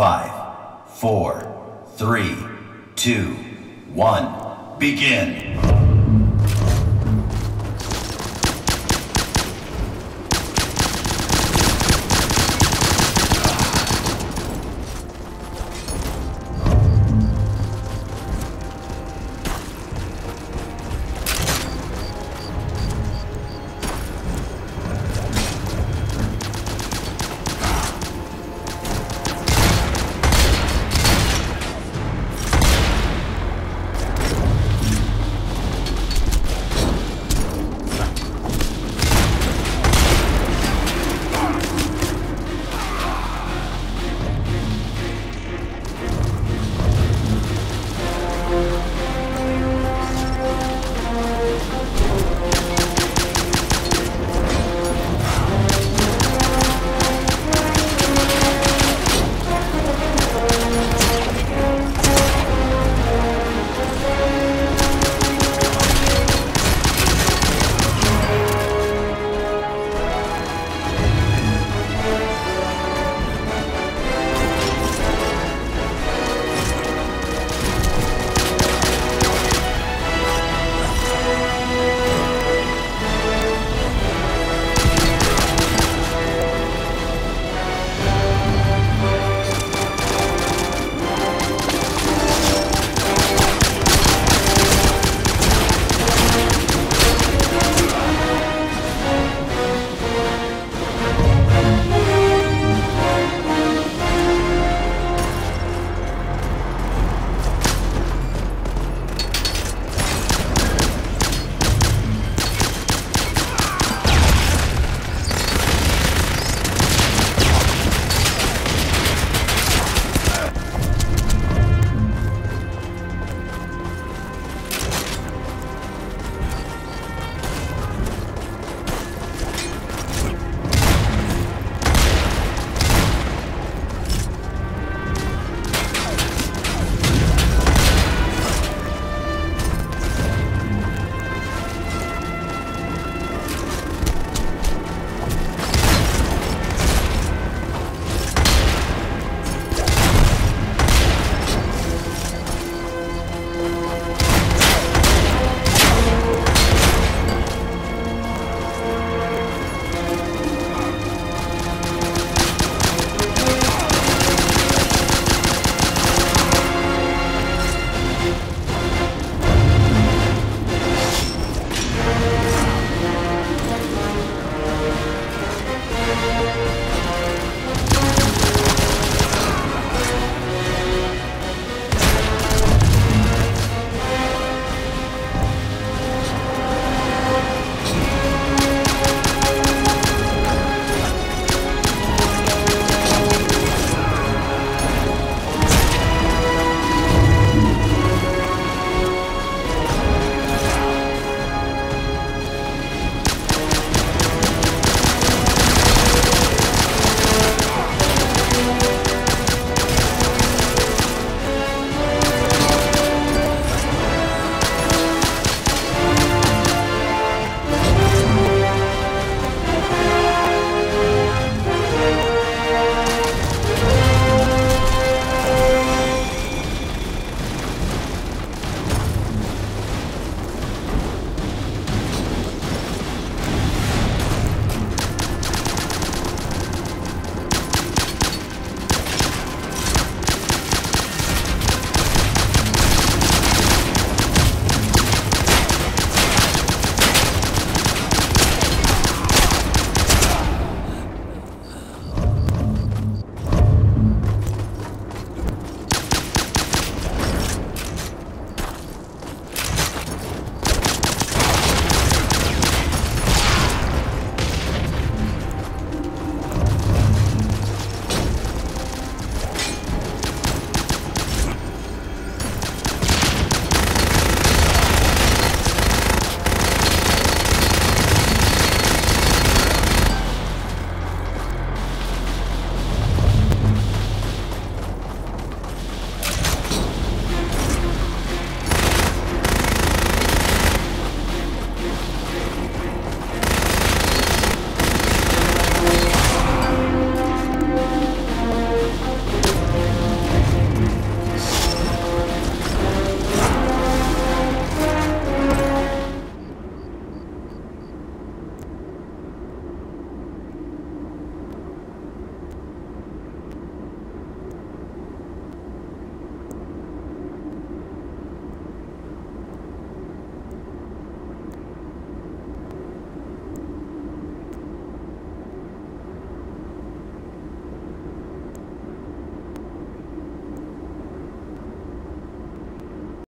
Five, four, three, two, one, begin.